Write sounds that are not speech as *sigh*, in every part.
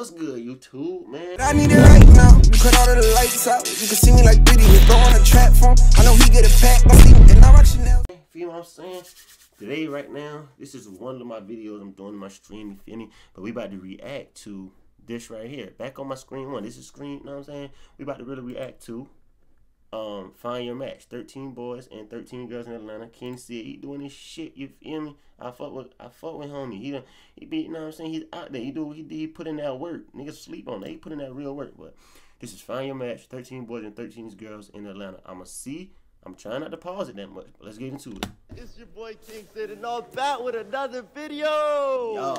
What's good, YouTube, man? I need it right now. You Cut all of the lights out. You can see me like Diddy. You throw on a trap phone. I know he get a pack. I see and I rock Chanel. Feel what I'm saying? Today, right now, this is one of my videos I'm doing in my stream, you feel me? But we about to react to this right here. Back on my screen one. This is screen, you know what I'm saying? We about to really react to um Find Your Match. 13 boys and 13 girls in Atlanta. King said he doing this shit, you feel me? I fuck with I fuck with homie. He done, he be, you know what I'm saying? He's out there. He do he he put in that work. Niggas sleep on that. He put in that real work. But this is Find Your Match. 13 boys and 13 girls in Atlanta. I'ma see. I'm trying not to pause it that much, but let's get into it. It's your boy King Cid and all back with another video. Yo.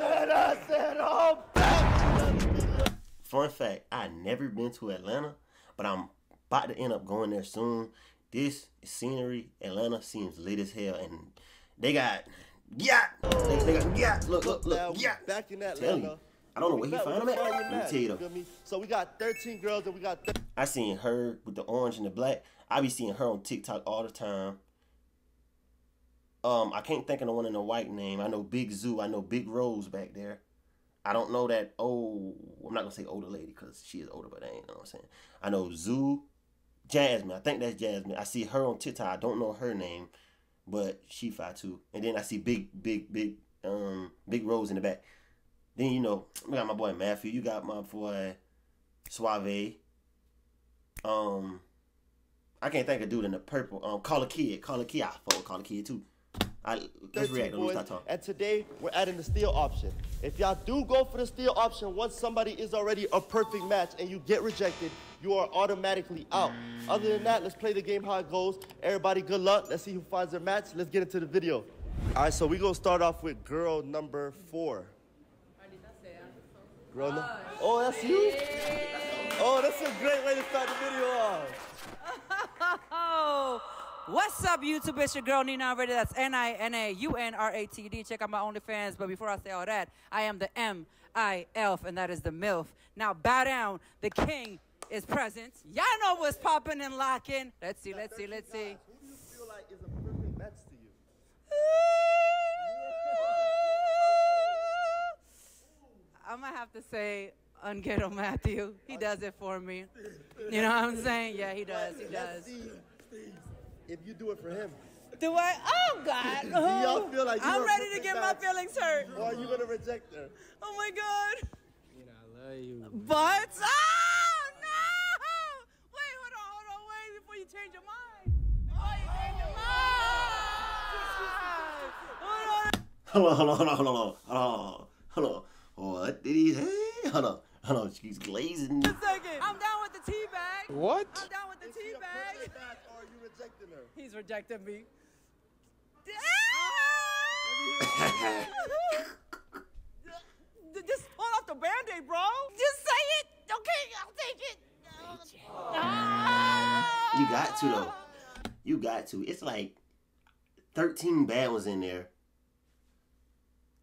And I said all back with another video. Fun fact, I never been to Atlanta, but I'm about to end up going there soon. This scenery, Atlanta seems lit as hell, and they got yeah, they, they got yeah. Look, look, look, we yeah. back in Tell Atlanta. you, I don't know where he found them at. Let me tell you. So we got 13 girls and we got. I seen her with the orange and the black. I be seeing her on TikTok all the time. Um, I can't think of the one in the white name. I know Big Zoo. I know Big Rose back there. I don't know that old. I'm not gonna say older lady because she is older, but I ain't know what I'm saying. I know Zoo, Jasmine. I think that's Jasmine. I see her on TikTok. I don't know her name, but she fine too. And then I see Big, Big, Big, um, Big Rose in the back. Then you know, we got my boy Matthew. You got my boy Suave. Um, I can't think of dude in the purple. Um, Call a Kid. Call a Kid. I fuck Call a Kid too. I let's 13 react. Let me boys, start and today we're adding the steal option. If y'all do go for the steal option, once somebody is already a perfect match and you get rejected, you are automatically out. Other than that, let's play the game how it goes. Everybody, good luck. Let's see who finds their match. Let's get into the video. All right, so we're gonna start off with girl number four. Girl nu- oh, oh, that's you? Oh, that's a great way to start the video off. *laughs* What's up, YouTube? It's your girl Nina Already. That's N I N A U N R A T D. Check out my OnlyFans. But before I say all that, I am the M I Elf, and that is the MILF. Now bow down. The king is present. Y'all know what's popping and locking. Let's see, let's see, let's see. Who do you feel like is a perfect match to you? *laughs* I'm gonna have to say Unghetto Matthew. He does it for me. You know what I'm saying? Yeah, he does. He does. See if you do it for him. Do I? Oh God! *laughs* do y'all oh. feel like you I'm ready to perfect get my feelings hurt. Or are you gonna reject her? Oh my God! You know I love you. But oh no! Wait, hold on, hold on, wait before you change your mind. Before you change your mind. Hold on. Hold on, hold on, hold on, hold on, hold on, hold on. What did he say? Hold on, hold on. She's glazing. A second. I'm down with the tea bag. What? I'm down with the Is tea bag. Rejecting her? He's rejected me. *laughs* Just pull off the band-aid, bro. Just say it. Okay, I'll take it. You got to though. You got to. It's like 13 bad ones in there.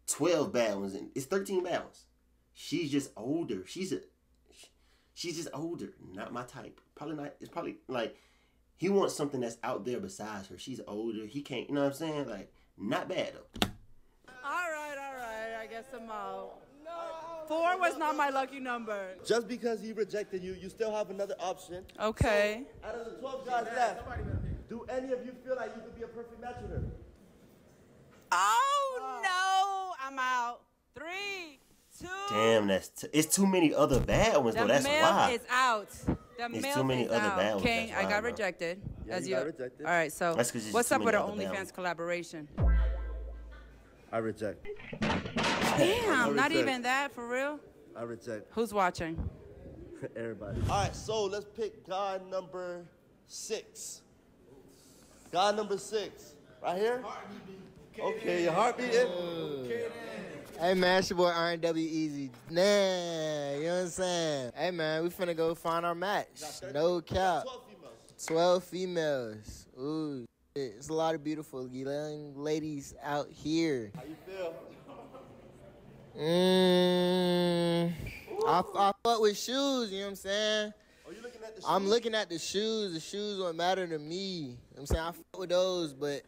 12 bad ones in. It's 13 bad ones. She's just older. She's a. She's just older. Not my type. Probably not. It's probably like he wants something that's out there besides her. She's older. He can't. You know what I'm saying? Like not bad though. All right, all right. I guess I'm out. No. Four was not my lucky number. Just because he rejected you, you still have another option. Okay. Out of the 12 guys left, do any of you feel like you could be a perfect match with her? Oh no, I'm out. Three, two. Damn, that's t- it's too many other bad ones The though. That's milk why. is out. The It's milk too many is other out. bad ones, King, that's I got rejected. Yeah, as you got rejected. All right, so That's 'cause it's what's too up with our other bad OnlyFans collaboration? I reject. Damn, not reject. even that for real. I reject Who's watching? *laughs* everybody. All right, so let's pick guy number six. Guy number six. Right here? Okay, your heart beating? Hey man, it's your boy RNW Easy. Nah, you know what I'm saying? Hey man, we finna go find our match. No cap. 12 females. 12 females. Ooh, shit. it's a lot of beautiful young ladies out here. How you feel? Mmm. I, I fuck with shoes, you know what I'm saying? Are you looking at the I'm looking at the shoes. The shoes don't matter to me. You know what I'm saying? I fuck with those, but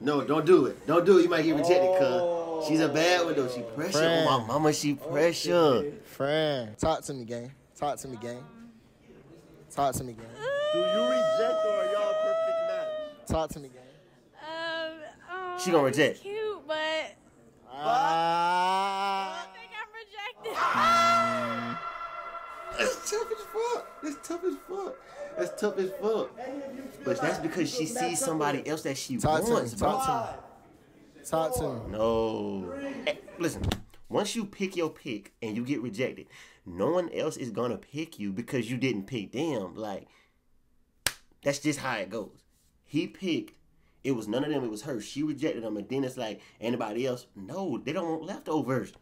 No, don't do it. Don't do it. You might get rejected, cuz. She's a bad one, though. She pressure. Friend. Oh, my mama, she pressure. Friend, talk to me, gang. Talk to me, gang. Talk to me, gang. Do you reject or are y'all a perfect match? Talk to me, gang. Um, oh, She gonna reject. Cute, but I Ah. think I'm rejected. That's tough as fuck. That's tough as fuck. That's tough as fuck. But that's because she sees somebody else that she Talk to me. wants. Talk to me. Talk to me. No. Eh, Listen, once you pick your pick and you get rejected, no one else is gonna pick you because you didn't pick them. Like, that's just how it goes. He picked. It was none of them. It was her. She rejected them, and then it's like anybody else. No, they don't want leftovers.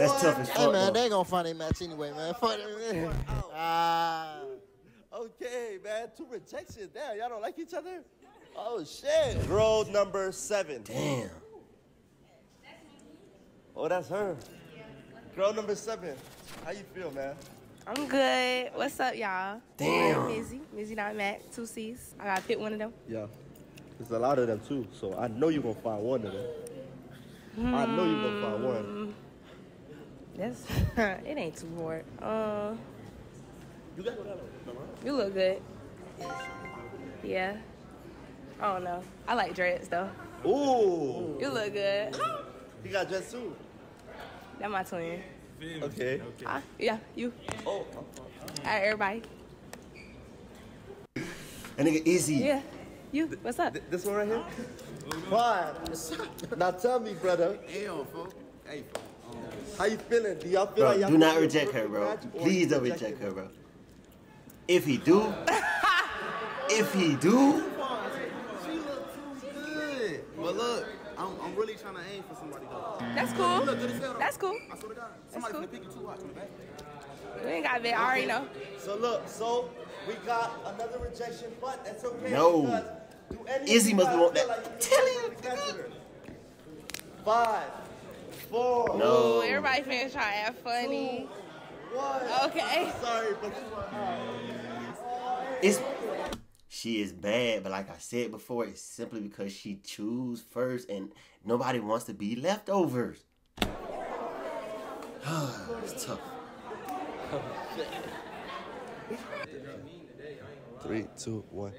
That's tough as fuck. Hey man, they ain't gonna find a match anyway, man. Fuck them. *laughs* Ah. Okay, man. Two rejections. Damn, y'all don't like each other? Oh, shit. Girl number seven. Damn. Oh, that's her. Girl number seven. How you feel, man? I'm good. What's up, y'all? Damn. I'm Mizzy. Mizzy not Mac. Two C's. I gotta pick one of them. Yeah. There's a lot of them, too. So I know you're going to find one of them. I know you're going to find one. That's it ain't too hard. Uh, You got one you look good. Yeah. I don't know. I like dreads though. Ooh. You look good. He got dressed, too. That my twin. Okay. Ah, yeah, you. Oh, All right, everybody. That nigga Izzy. Yeah. You. What's up? th- this one right here? Fine. Now tell me, brother. Hell, folks. Hey, folks. How you feeling? Do y'all feel Bro, like y'all do not could be a reject her, bro. Please don't reject her, bro. If he do, if he do, She look too good. But look, I'm, I'm really trying to aim for somebody though. That's cool. look good as hell. That's cool. I swear to God. Somebody cool. finna pick you too. Watch on the back. We ain't got that. I already know. So look, so we got another rejection, but that's okay. No. do any of Izzy must want that. like Tell you, be a match with her? Five, four, no. Ooh, everybody finna try to have funny. one. Okay. Sorry, but you are out. It's she is bad, but like I said before, it's simply because she choose first, and nobody wants to be leftovers. *sighs* it's tough. Three, two, one.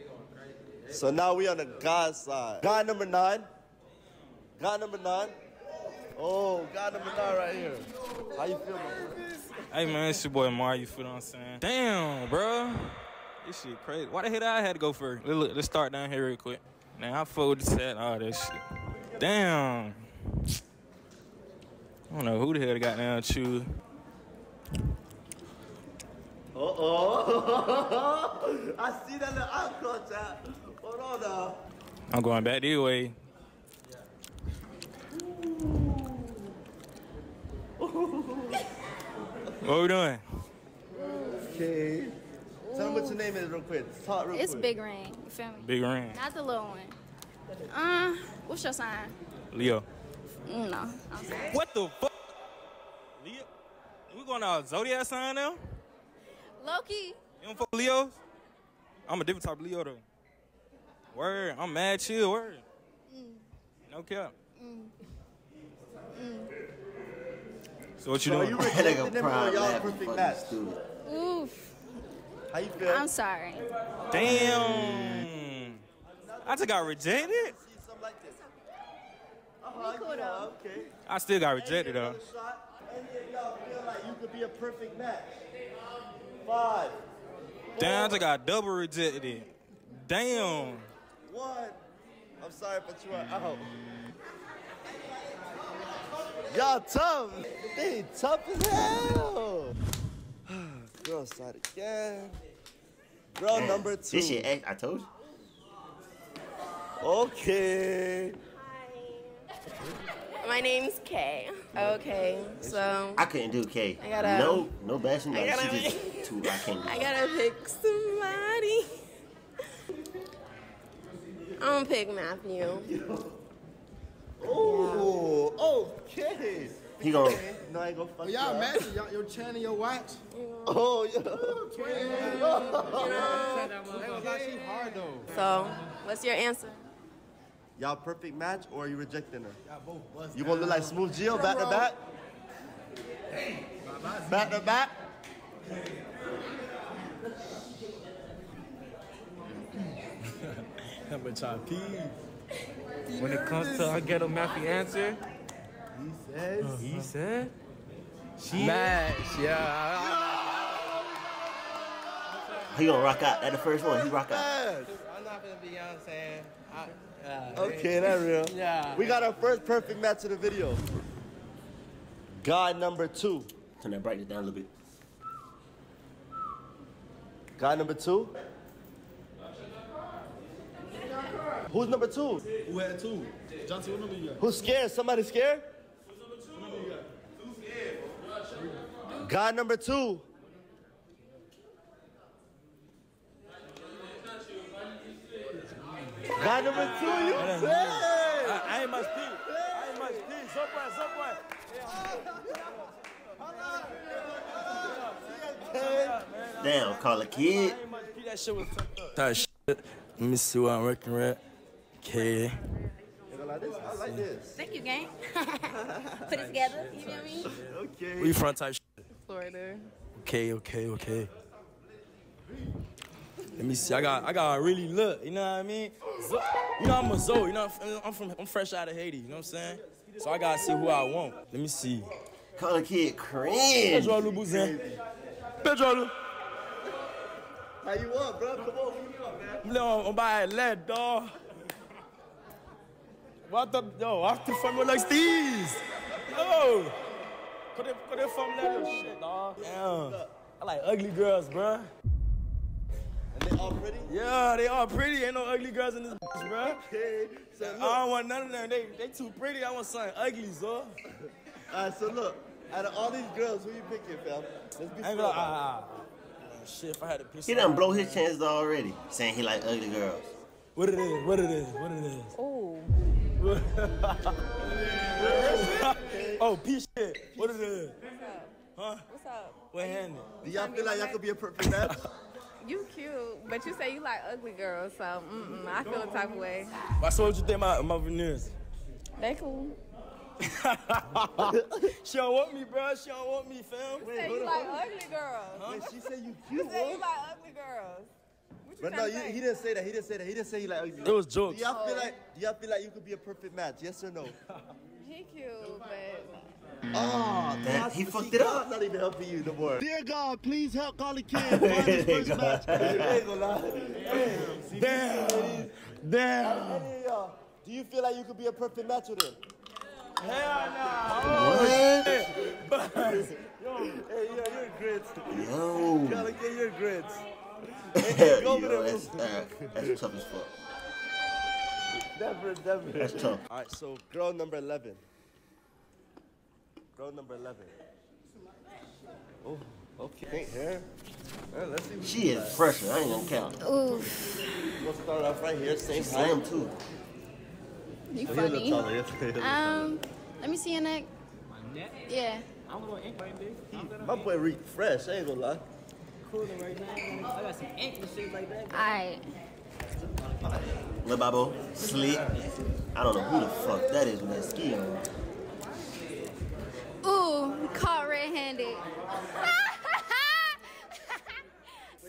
So now we on the God side. God number nine. God number nine. Oh, guy number nine right here. How you feel, my? Hey man, it's your boy Mar, you feel what I'm saying? Damn, bro. This shit crazy. Why the hell I had to go first? Let- Look, let's start down here real quick. Now I fold the set, all that shit. Damn. I don't know who the hell got down choose. Uh-oh. *laughs* I see that little eye contact. Hold on now. I'm going back this way. What we doing? Okay. Tell me what your name is real quick. Talk real It's quick. Big Ring. You feel me? Big ring. Not the little one. Uh, what's your sign? Leo. Mm, No. I'm. What the fuck? Leo? We going out zodiac sign now? Loki. You don't fuck Leos? I'm a different type of Leo though. Word, I'm mad chill, word. No cap. So what you So doing? you That rejected nigga them or prime y'all laughing perfect match? stupid. Oof. How you feel? I'm sorry. Damn. I just got rejected. See something like this. Uh-huh, cool, okay. I still got rejected though. Another shot. Any of y'all feel like you could be a perfect match? Five, Damn, I just got double rejected. Damn. one. I'm sorry, but you are out. Y'all tough. They tough as hell. *sighs* Girl side again. Girl Damn, number two. This shit, act- I told you. Okay. Hi. My name's Kay. Okay, so I couldn't do K. I gotta- no, no bashing. I gotta- she just too. I can't do I gotta pick somebody. I'm gonna pick Matthew. *laughs* Oh, okay. He gonna. No, I ain't gonna fuck Well, y'all you up. matching y'all, your chain and your watch. Oh, yeah. She hard though. So, what's your answer? Y'all perfect match or are you rejecting her? You gonna look like Smooth Geo back to back? Back to back? But y'all pee. When it comes to I get a mathy answer, He says. he said, she Match, yeah. He gonna rock out. That the first one. He rock out. I'm not gonna be, you know I'm saying? I, uh, Okay, that real. Yeah. We got our first perfect match of the video. Guy number two. Turn that brightness down a little bit. Guy number two. Who's number two? Who had two? Johnson, what number you got? Who's scared? Somebody scared? Guy number two. Guy number two, you said. I, I ain't much pee. I ain't much pee. So point, so point. Damn, call a kid. I ain't much pee. That shit was. That shit. Let me see what I'm working with. Okay. Like this. I like this. Thank you, gang. *laughs* Put it together. You feel me? Okay. Where you from type shit? Florida. Okay, okay, okay. Let me see. I got, I got to really look. You know what I mean? Zo- you know I'm a Zoe. You know I'm from, I'm fresh out of Haiti. You know what I'm saying? So I gotta see who I want. Let me see. Call a kid cringe. Pedro Lubuzin. Pedro Lu. How you want, bro? Come on. Who you want, man? No, I'm by lead, dog. What the, yo, I have to find like these. Yo. Could they, could they from that little shit, dog? Damn. I like ugly girls, bruh. And they all pretty? Yeah, they all pretty. Ain't no ugly girls in this bitch, bruh. Okay. So I don't want none of them. They, they too pretty. I want something ugly, so. *laughs* All right, so look. Out of all these girls, who you picking, fam? Let's be I ain't fair gonna, ah. Shit, if I had to pick He done blow his chances already, saying he like ugly girls. What it is, what it is, what it is. Ooh. *laughs* oh, peace shit. What is it? What's it is? Huh? What's up? What handed? it. Do y'all feel like y'all could be a perfect match? *laughs* You cute, but you say you like ugly girls, so mm-mm, I feel the type of way. Why so what you think my, my veneers? They cool. *laughs* she don't want me, bro. She don't want me, fam. You say you like ugly girls. Wait, she said you You cute, say you like ugly girls. What you But no, you, he didn't say that. He didn't say that. He didn't say he like oh, ugly. It was jokes. Do y'all feel like do y'all feel like you could be a perfect match? Yes or no? *laughs* He cute, but ah, Oh, Damn, he fucked it up. Not even helping you no more. Dear God, please help Carly Kid *laughs* find his first match. *laughs* Ain't gonna. Damn. Damn. Hey, y'all, Do you feel like you could be a perfect match with him? Hell What? Hey, yeah, you're grits. Yo. Carly Kid, you're grits. *laughs* Yo, that's, uh, that's tough as fuck. Never, never. That's tough. All right, so girl number 11. Girl number 11. Oh, okay. Pink hair. Well, let's see She is fresher. I ain't gonna count. Ooh, We'll start off right here, same height. Slim too. you Oh, he a little funny. taller, yes, he a little Um, let me see your neck. Yeah. My boy Reek fresh, I ain't gonna lie. Alright. Lil Babo, slick. I don't know who the fuck that is with that ski on. Ooh, caught red-handed. Wait,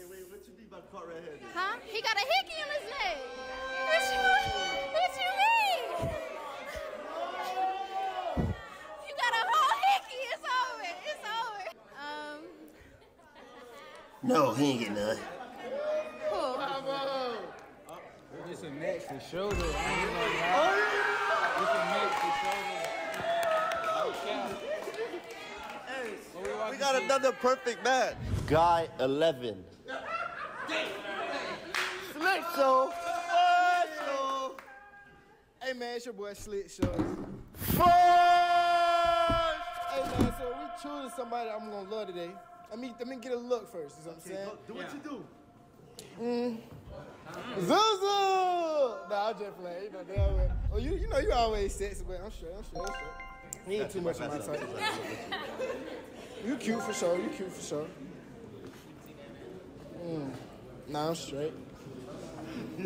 wait, what you mean by caught red-handed? huh? He got a hickey on No, he ain't getting none. who? It's a neck for shoulder. I ain't gonna lie. It's a neck for shoulder. We got another perfect match. Guy 11. Slick Show. Show. Hey man, it's your boy Slick Show. Fun. Hey man, so we choosing somebody I'm gonna love today. I mean, let me get a look first. Is what I'm saying. Do what you do. Mm. Zuzu! Nah, I'm just playing. You know, damn well. Oh, you, you know you always sexy, but I'm sure, I'm sure, I'm sure. He ain't too much of my type. You cute for sure. You cute for sure. Mm. Nah, I'm straight. *laughs*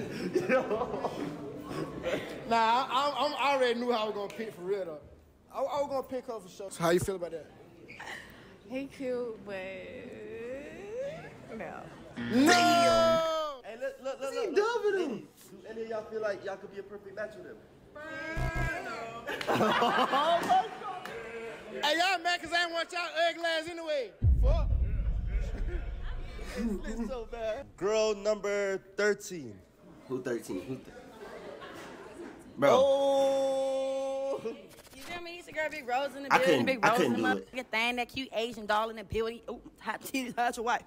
nah, I, I, I'm- I already knew how I was gonna pick for real though. I, I was gonna pick her for sure. So how you feel about that? He cute, but no. No. Hey, look, look, look, look. he look. him? Ladies, Do any of y'all feel like y'all could be a perfect match with him? Hey, y'all mad because I ain't want y'all ugly ass anyway. Fuck. It's so bad. Girl number 13. Who 13? Who th- Bro, Oh. You feel me? It's a girl, Big Rose in the building. Big Rose in the motherfucking thing. That cute Asian doll in the building. Oh, hot *laughs* titties, hot your wife.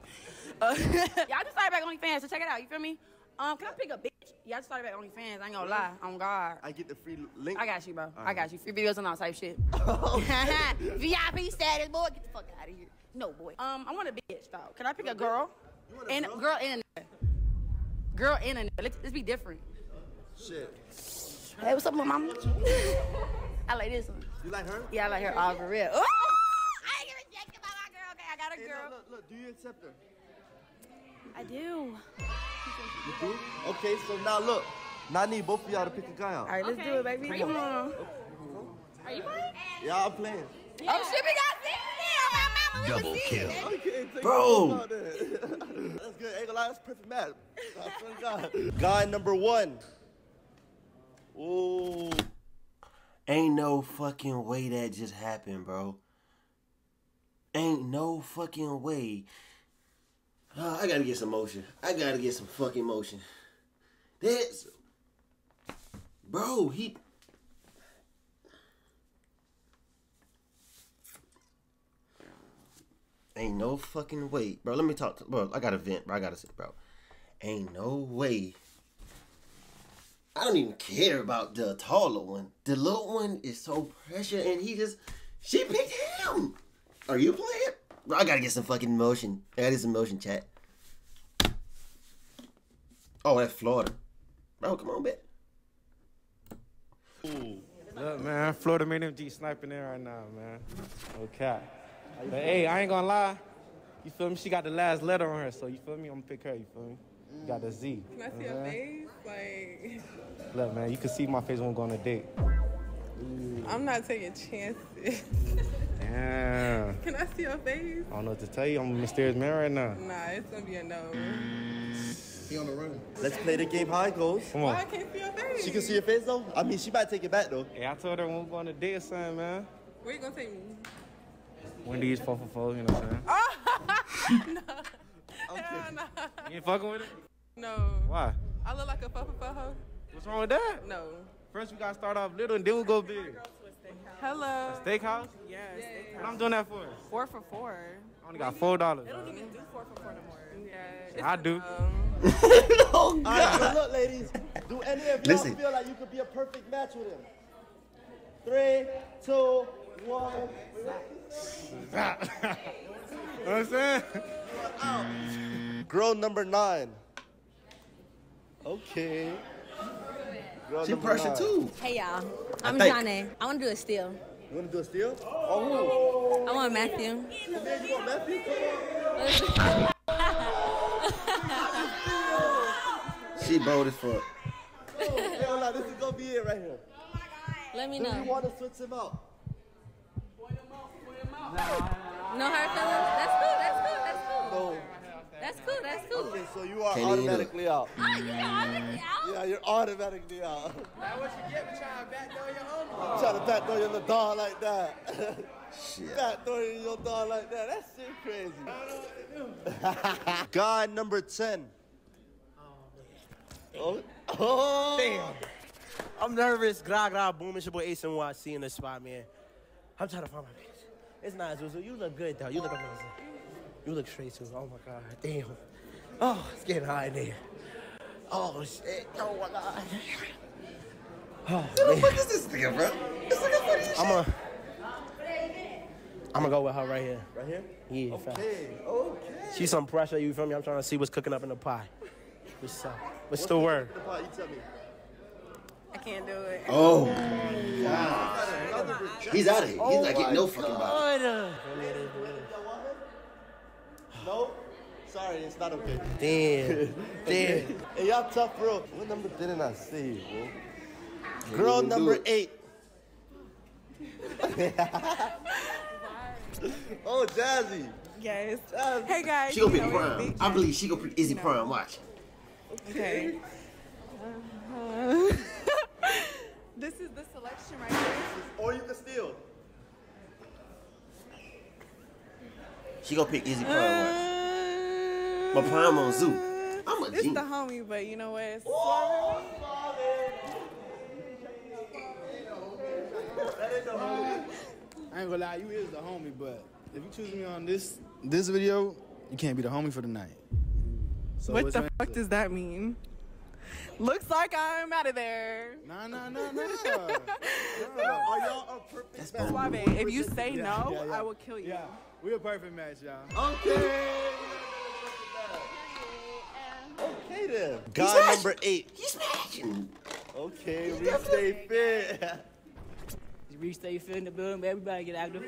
Uh, *laughs* y'all just started back OnlyFans, so check it out. You feel me? Um, can I pick a bitch? Y'all just started back OnlyFans. I ain't gonna lie. On God. I get the free link. I got you, bro. I got you. Free videos and all type shit. *laughs* VIP status, boy. Get the fuck out of here. No, boy. Um, I want a bitch, though. Can I pick a girl? And girl and a girl and a let's, let's be different. Shit. Hey, what's up, my mama? I like this one. You like her? Yeah, I like her all for real. Oh, Ooh, I ain't get rejected by my girl. Okay, I got a Hey, girl. look, look, look. Do you accept her? I do. You do? Okay, so now look. Now I need both of y'all to pick a guy out. All right, let's do it, baby. Come on. Oh, Are you playing? Yeah, I'm playing. Oh shit, we got six now, oh, my mama. We Double kill. I can't take Bro. that. *laughs* That's good. Ain't gonna lie, that's perfect match. I swear God. Guy number one. Ooh. Ain't no fucking way that just happened, bro. Ain't no fucking way. Ah, I gotta get some motion. I gotta get some fucking motion. That's. Bro, he. Ain't no fucking way. Bro, let me talk to. Bro, I gotta vent, bro. I gotta say, bro. Ain't no way. I don't even care about the taller one. The little one is so pressure, and he just. She picked him! Are you playing? Bro, I gotta get some fucking motion. I gotta get some motion, chat. Oh, that's Florida. Bro, come on, bet. Look, man, Florida made MG sniping there right now, man. Okay. But hey, I ain't gonna lie. You feel me? She got the last letter on her, so you feel me? I'm gonna pick her, you feel me? You got the Z. Can I see Uh-huh. face? Like, Look, man, you can see my face when we go on a date. I'm not taking chances. Damn. Can I see your face? I don't know what to tell you. I'm a mysterious man right now. Nah, it's gonna be a no. He on the run. Let's play the game how it goes. Come Why oh, I can't see your face? She can see your face though? I mean, she might take it back though. Hey, I told her when we go on a date or something, man. Where you gonna take me? Wendy's 4 for 4, you know what I'm saying? *laughs* Hell no. You ain't fucking with it? No. Why? I look like a fuck for hoe? What's wrong with that? No. First, we gotta start off little and then we'll go big. Hello. Steakhouse? Yes. What I'm doing that for? Four for four. I only got four dollars. They don't even do four for four no more. Yeah. I do. All right, so look, ladies. Do any of y'all Listen. feel like you could be a perfect match with him? Three, two, one. *laughs* you know what I'm saying? Girl number nine. Okay. Girl She number pressure nine. too. Hey y'all, I I'm think- Johnny. I want to do a steal. You want to do a steal? Oh, I want Matthew. who? Man, you want Matthew? She bold as fuck. Hey, hold on, this is gonna be it right here. Oh my god. Let me Do you want to switch him out? No hard feelings. That's cool. That's cool. That's cool. No. That's cool. That's cool. Okay, so you are Can't even do it. automatically out. *laughs* Ah, you automatically out? Yeah, you're automatically out. *laughs* Now what you get for trying to backdoor your own? Trying to backdoor your little dog like that. Shit. backdoor your dog like that. That's shit crazy. Guy *laughs* number 10. Oh, oh. Damn. I'm nervous. Gra gra boom. It's your boy Ace NYC in the spot, man. I'm trying to find my bitch. It's not Zuzu. You look good though. You look amazing. You look straight too. Oh my god. Damn. Oh, it's getting hot in there. Oh shit. Oh my god. Oh, Who the man. fuck is this nigga, bro? This nigga funny as I'm shit. gonna. I'm gonna go with her right here. Right here? Yeah, fast. Okay, okay. She's some pressure. You feel me? I'm trying to see what's cooking up in the pie. What's up? What's the word? The part, you tell me. I can't do it. Oh. Another bitch. He's out of here. He's not oh getting no fucking body. No? Sorry, it's not okay. Damn. *laughs* Damn. hey, y'all tough, bro. What number didn't I see, bro? Girl number eight. *laughs* oh, Jazzy. Yes. Jazzy. Hey guys. She gonna you pick Prime. I believe she gonna pick Izzy Prime. Watch. Okay. Uh, *laughs* this is the selection right here. Or you can steal. She gonna pick Izzy Prime. Watch. Uh, my Prime on Zoo. I'm a This the homie, but you know what? It's I ain't gonna lie, you is the homie, but if you choose me on this this video, you can't be the homie for the night. So what the fuck does that mean? Looks like I'm out of there. Nah, nah, nah, nah. *laughs* Are y'all a perfect? Suave, if you say Yeah, no, yeah, yeah. I will kill you. Yeah, we a perfect match, y'all. Okay. Okay then. Guy number eight. He's matching. Okay, we stay fit. We stay fit in the building, but everybody get active.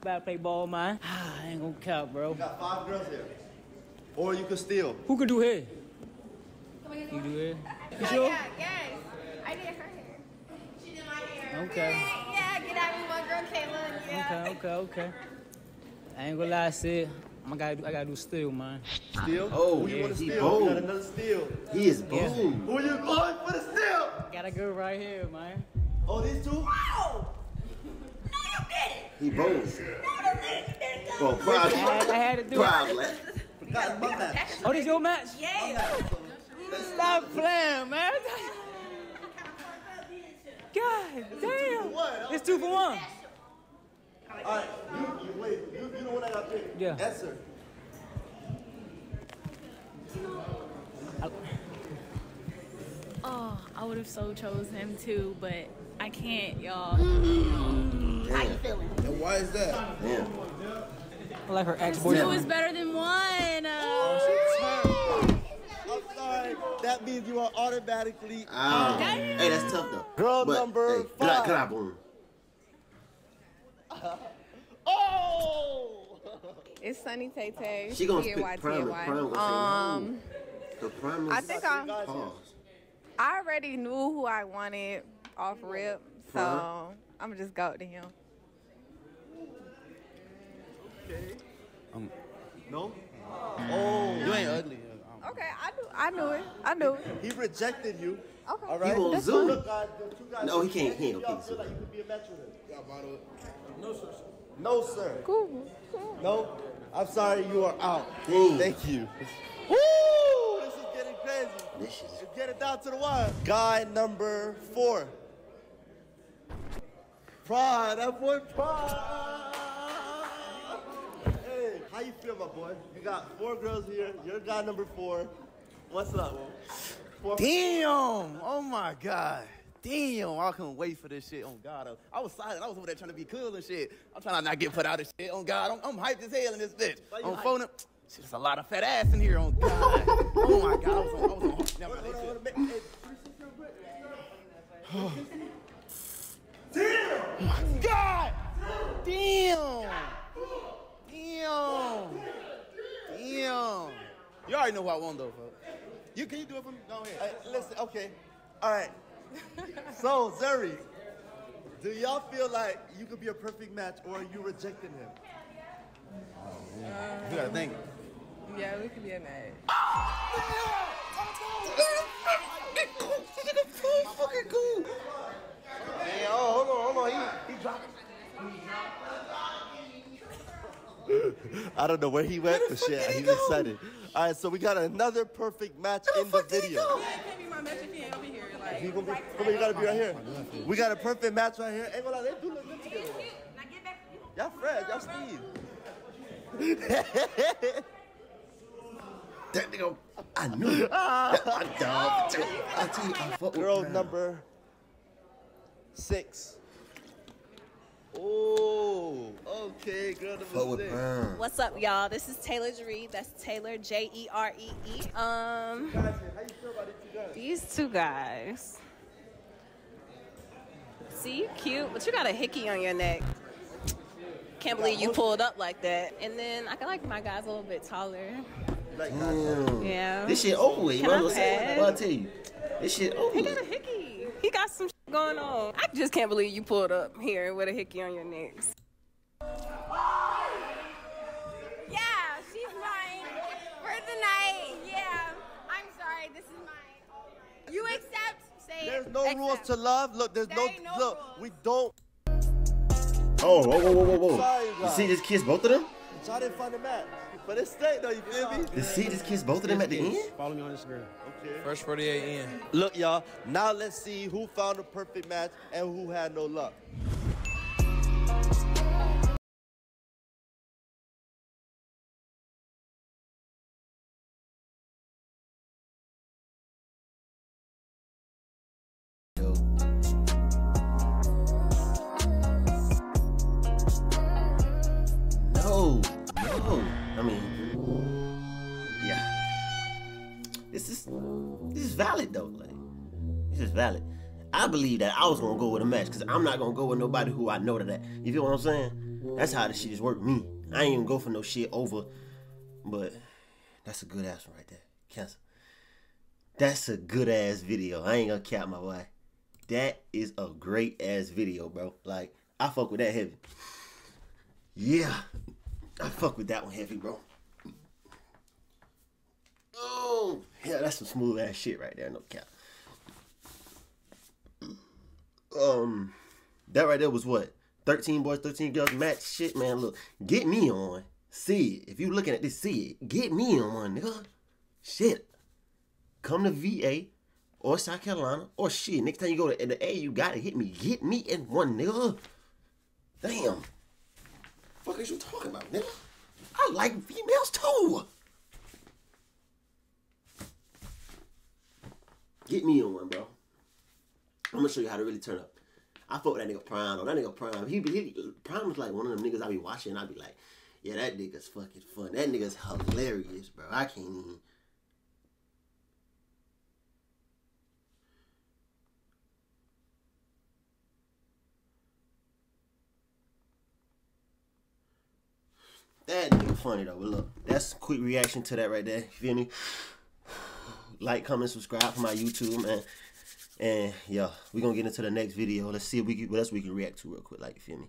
About to play ball, man. *sighs* I ain't gonna count, bro. Got five girls here. Or you can steal. Who can do hair? You do hair? You sure? Yeah, yes. I did her hair. She did my hair. Okay. Yeah, get out of me, one girl, Kayla. Yeah. Okay, okay, okay. I ain't gonna lie, Cid. I gotta do, I gotta do still, man. Steal? Oh, Who you yeah, want to he steal? We bold. got another steal. He is Yeah. bold. Who you going for the steal? Gotta go right here, man. Oh, these two? He bold. Well, I probably. had, I had to do Probably. it. Got my. Oh, this your match? Yeah. Stop playing, man. God damn. It's two for one. All right, you, you wait. You, you the one that got picked. Yeah. Yes, sir. Oh, I would have so chose him too, but I can't, y'all. How you feeling? And why is that? Damn. I like her ex boyfriend. Two boyfriend. is better than one. Uh, I'm sorry. That means you are automatically Oh. Hey, that's tough though. Girl But, number hey, good eye- five. good eye, boom. It's Sunny Tay Tay. She gonna Here, pick YTNY. Prime. and Prime gonna say Um. The Prime is I think I'm. pause. I already knew who I wanted off rip, so. I'm gonna just go to him. Okay. No? Oh. You ain't ugly. Okay, I knew, I knew it. I knew it. He rejected you. Okay. All right. You on That's Zoom? Look, guys, guys No, he can't- he ain't Y'all gonna feel like you could be a match with him? No, sir. No, sir. Cool. cool. No. I'm sorry, you are out. Dang. Thank you. *laughs* Woo! This is getting crazy. This is Let's get it down to the wire. Guy number four. Pride, that boy Pride. Hey, how you feel, my boy? You got four girls here. You're guy number four. What's up, man? Four- Damn! Oh my god. Damn, I couldn't wait for this shit. Oh God, I, was silent. I was over there trying to be cool and shit. I'm trying to not get put out of shit. On God, I'm, I'm hyped as hell in this bitch. On phone, shit, there's a lot of fat ass in here. On God. oh my God, I was on. I was on. Never Hold on, hold on, make- hey, shit. God. Damn. Damn. Damn. You already know who I want though, folks. You can you do it for me? Go ahead. Hey, listen, okay. All right. *laughs* So, Zuri, do y'all feel like you could be a perfect match or are you rejecting him? You gotta think. Yeah, we could be a match. fucking cool. Hey, oh, hold on, hold on. He, he dropped. *laughs* I don't know where he went, but shit, he's excited. All right, so we got another perfect match in the video. Can't be my match if he ain't over here. Like, You, gonna be, come on, you gotta be right here. We got a perfect match right here. Ain't gonna lie, they do look good together. Y'all Fred, y'all Steve. *laughs* That nigga, I knew it. *laughs* That my dog. I tell you, I fuck with Girl number six. Oh, okay, girl Fuck number with six. Prime. What's up, y'all? This is Taylor Jeree. That's Taylor J E R E E. Um, Guys, here, how you feel about these two guys? these two guys. See, you cute, but you got a hickey on your neck. Can't believe you pulled up like that. And then I feel like my guy's a little bit taller. Damn. Yeah. This shit over with. You Can might I as well say it. pass? Well, I'll tell you. This shit over He got a hickey. He got some shit going on. I just can't believe you pulled up here with a hickey on your neck. Yeah, she's mine for the night. Yeah, I'm sorry. This is mine. You accept? Say There's no Accept. rules to love. Look, there's no, There ain't no look. We don't. Oh, whoa, whoa, whoa, whoa, whoa. Sorry, You guys. see this kiss both of them? So I didn't find a match, but it's straight though. You feel me? The see this kiss both of them at the end? Follow me on Instagram. First 48 in. Look, y'all. Now let's see who found the perfect match and who had no luck. Believe that I was gonna go with a match because I'm not gonna go with nobody who I know to that. You feel what I'm saying? That's how the shit is work me. I ain't even go for no shit over. But that's a good ass one right there. Cancel. That's a good ass video. I ain't gonna cap my boy. That is a great ass video, bro. Like I fuck with that heavy. Yeah, I fuck with that one heavy, bro. Oh, yeah, that's some smooth ass shit right there, no cap. Um, that right there was what? 13 boys, 13 girls match shit, man. Look, get me on. See it. If you looking at this, see it. Get me on one, nigga. Shit. Come to VA or South Carolina or shit. Next time you go to the A, you gotta hit me. Get me in one, nigga. Damn. Fuck is you talking about, nigga? I like females too. Get me on one, bro. Gonna show you how to really turn up. I with that nigga Prime. though. That nigga Prime. He, he Prime was like one of them niggas I be watching. I be like, yeah, that nigga's fucking fun. That nigga's hilarious, bro. I can't even. That nigga funny though. But look, that's a quick reaction to that right there. You feel me? *sighs* Like, comment, subscribe for my YouTube, man. And yeah, we gonna get into the next video. Let's see if we can, what else we can react to real quick. Like, you feel me?